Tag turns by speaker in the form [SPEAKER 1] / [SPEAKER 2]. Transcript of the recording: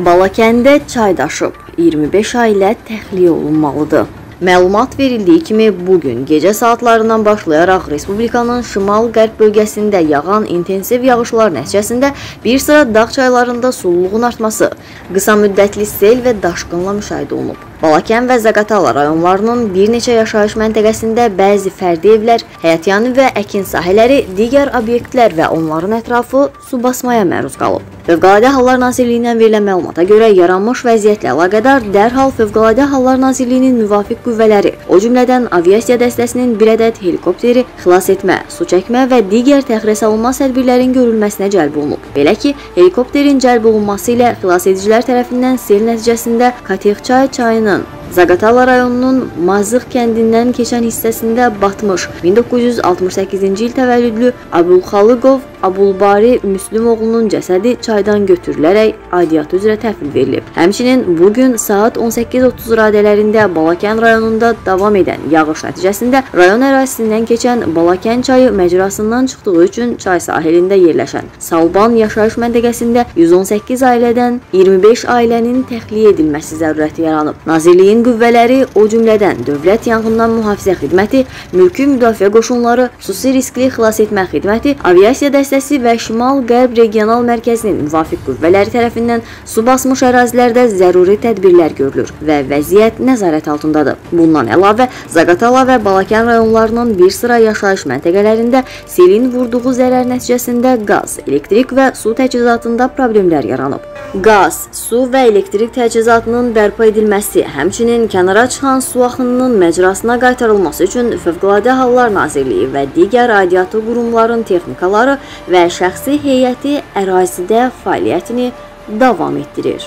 [SPEAKER 1] Balakəndə çay daşıb, 25 ailə təxliyə olunmalıdır. Məlumat verildiyi kimi bu gün gecə saatlarından başlayaraq respublikanın şimal-qərb bölgəsində yağan intensiv yağışlar nəticəsində bir sıra dağ çaylarında sululuğun artması, qısa müddətli sel və daşqınla müşahidə olunub. Balakən və Zaqatala rayonlarının bir neçə yaşayış məntəqəsində bəzi fərdi evlər, həyətyanı və əkin sahələri, digər obyektlər və onların ətrafı su basmaya məruz qalıb. Fövqəladə Hallar Nazirliyindən verilən məlumata görə yaranmış vəziyyətlə əlaqədar dərhal Fövqəladə Hallar Nazirliyinin müvafiq qüvvələri, o cümlədən aviasiya dəstəsinin bir ədəd helikopteri xilas etmə, su çəkmə və digər təxirəsalınmaz tədbirlərin görülməsinə cəlb olunub. Belə ki, helikopterin cəlb olunması ilə xilas edicilər tərəfindən sel nəticəsində Katexçay çayının Zaqatala rayonunun Mazıq kəndindən keçən hissəsində batmış. 1968-ci il təvəllüdlü Abulxalıqov Abulbari Müslümoğlunun cəsədi çaydan götürülərək aidiyyatı üzrə təhvil verilib. Həmçinin bu gün saat 18:30 radələrində Balakən rayonunda davam edən yağış nəticəsində rayon ərazisindən keçən Balakən çayı məcrasından çıxdığı üçün çay sahilində yerləşən Salban yaşayış məntəqəsində 118 ailədən 25 ailənin təxliyə edilməsi zərurəti yaranıb. Nazirliyin qüvvələri, o cümlədən Dövlət Yanğından Mühafizə Xidməti, Mülki Müdafiə Qoşunları, Xüsusi Riskli Xilas Etmə Xidməti, Aviasiya dəstəsi dəstəsi və Şimal-Qərb Regional Mərkəzinin müvafiq qüvvələri tərəfindən su basmış ərazilərdə zəruri tədbirlər görülür və vəziyyət nəzarət altındadır. Bundan əlavə, Zaqatala və Balakən rayonlarının bir sıra yaşayış məntəqələrində selin vurduğu zərər nəticəsində qaz, elektrik və su təchizatında problemlər yaranıb. Qaz, su və elektrik təchizatının bərpa edilməsi, həmçinin kənara çıxan su axınının məcrasına qaytarılması üçün Fövqəladə Hallar Nazirliyi və digər aidiyyatı qurumların texnikaları və şəxsi heyəti ərazidə fəaliyyətini davam etdirir.